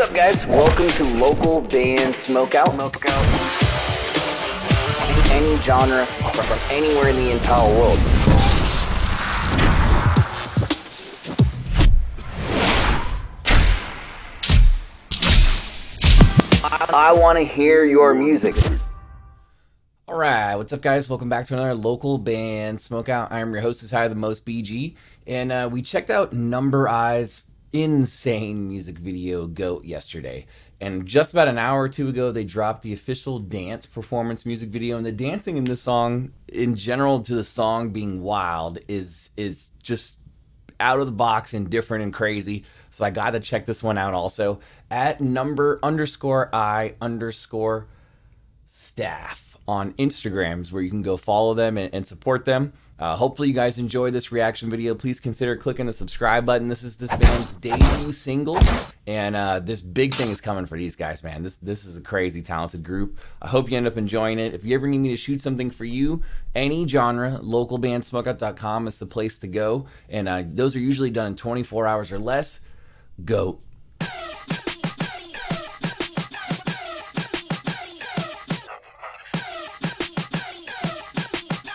What's up, guys? Welcome to local band Smokeout. Smokeout. Any genre from anywhere in the entire world. I, I want to hear your music. All right, what's up, guys? Welcome back to another local band Smokeout. I'm your host, is higher the most BG, and uh, we checked out Number_i's insane music video Goat yesterday. And just about an hour or two ago, they dropped the official dance performance music video. And the dancing in this song, in general, to the song being wild, is is just out of the box and different and crazy. So I got to check this one out also at number underscore I underscore staff on Instagrams where you can go follow them and, and support them. Uh, hopefully, you guys enjoyed this reaction video. Please consider clicking the subscribe button. This is this band's debut single, and uh, this big thing is coming for these guys, man. This this is a crazy talented group. I hope you end up enjoying it. If you ever need me to shoot something for you, any genre, localbandsmokeout.com is the place to go, and uh, those are usually done in 24 hours or less. Go.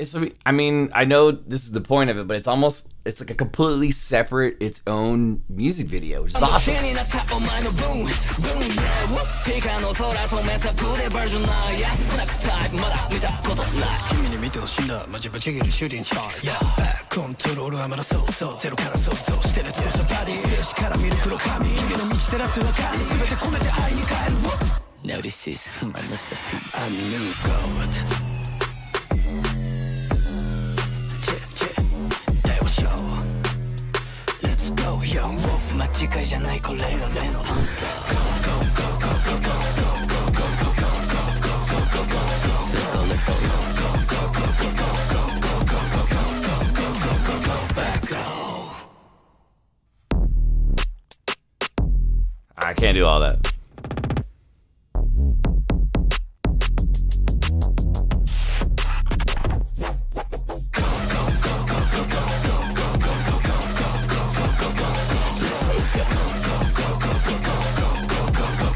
It's, I mean, I know this is the point of it, but it's almost, it's like a completely separate, its own music video, which is awesome. Now this is my masterpiece. I'm new goat. 間違いじゃないこれが例のアンサー I can't do all that.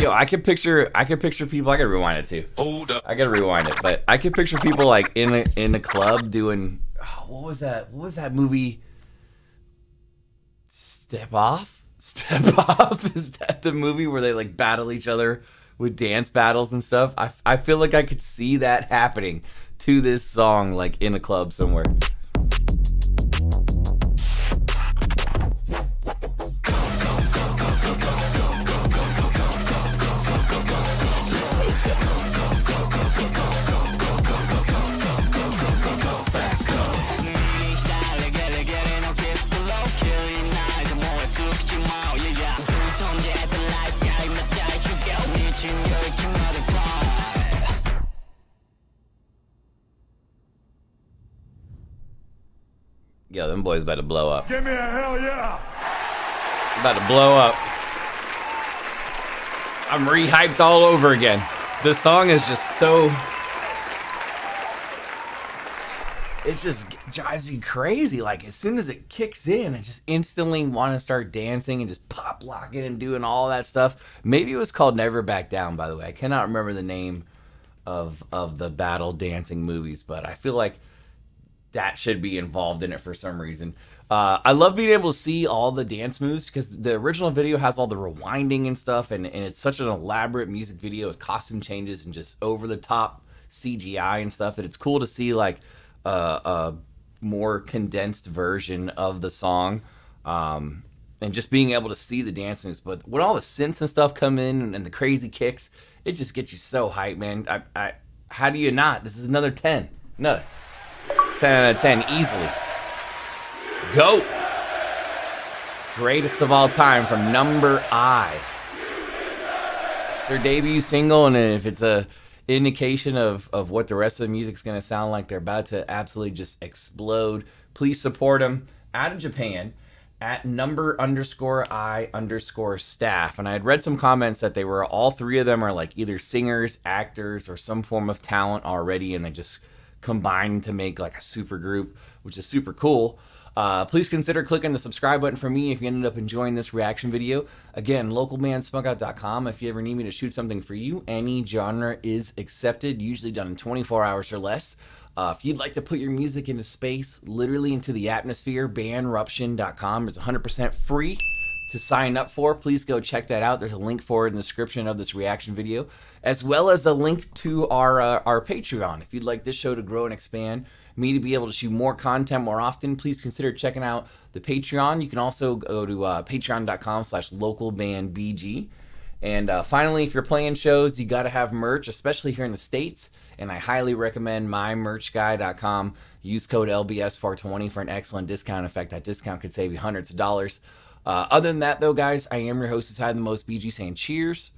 Yo, I can picture I can picture people I gotta rewind it too. Hold up. I gotta rewind it, but I can picture people like in the in a club doing oh, what was that? What was that movie? Step off? Step off? Is that the movie where they like battle each other with dance battles and stuff? I, I feel like I could see that happening to this song like in a club somewhere. Yo, them boys about to blow up. Give me a hell yeah! About to blow up. I'm rehyped all over again. The song is just so. It just drives you crazy. Like as soon as it kicks in, I just instantly want to start dancing and just pop locking and doing all that stuff. Maybe it was called Never Back Down. By the way, I cannot remember the name of of the battle dancing movies, but I feel like that should be involved in it for some reason. Uh, I love being able to see all the dance moves because the original video has all the rewinding and stuff, and, and it's such an elaborate music video with costume changes and just over the top CGI and stuff that it's cool to see like a, a more condensed version of the song. Um, and just being able to see the dance moves, but when all the synths and stuff come in and, and the crazy kicks, it just gets you so hyped, man. I, I, how do you not? This is another ten. No, 10 out of 10 easily. Go. Greatest of all time from number I. their debut single, and if it's a indication of of what the rest of the music's going to sound like, they're about to absolutely just explode. Please support them. Out of Japan, at number underscore I underscore staff, and I had read some comments that they were all three of them are like either singers, actors, or some form of talent already, and they just combined to make like a super group, which is super cool. Uh, please consider clicking the subscribe button for me if you ended up enjoying this reaction video. Again, localbandsmokeout.com. If you ever need me to shoot something for you, any genre is accepted, usually done in 24 hours or less. Uh, if you'd like to put your music into space, literally into the atmosphere, bandruption.com is 100% free to sign up for. Please go check that out. There's a link for it in the description of this reaction video, as well as a link to our uh, our Patreon. If you'd like this show to grow and expand, me to be able to shoot more content more often, please consider checking out the Patreon. You can also go to uh, patreon.com slash localbandbg. And uh, finally, if you're playing shows, you got to have merch, especially here in the States. And I highly recommend mymerchguy.com. Use code LBS420 for an excellent discount. In fact, that discount could save you hundreds of dollars. Uh, other than that, though, guys, I am your host, had the most BG saying cheers,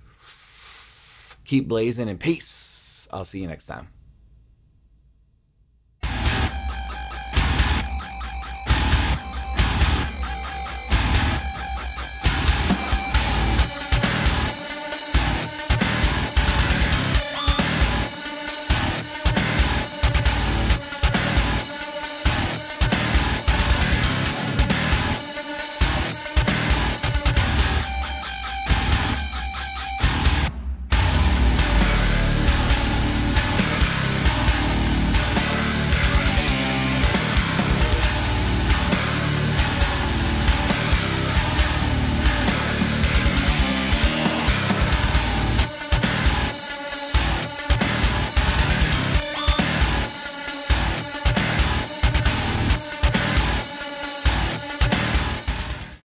keep blazing, and peace. I'll see you next time.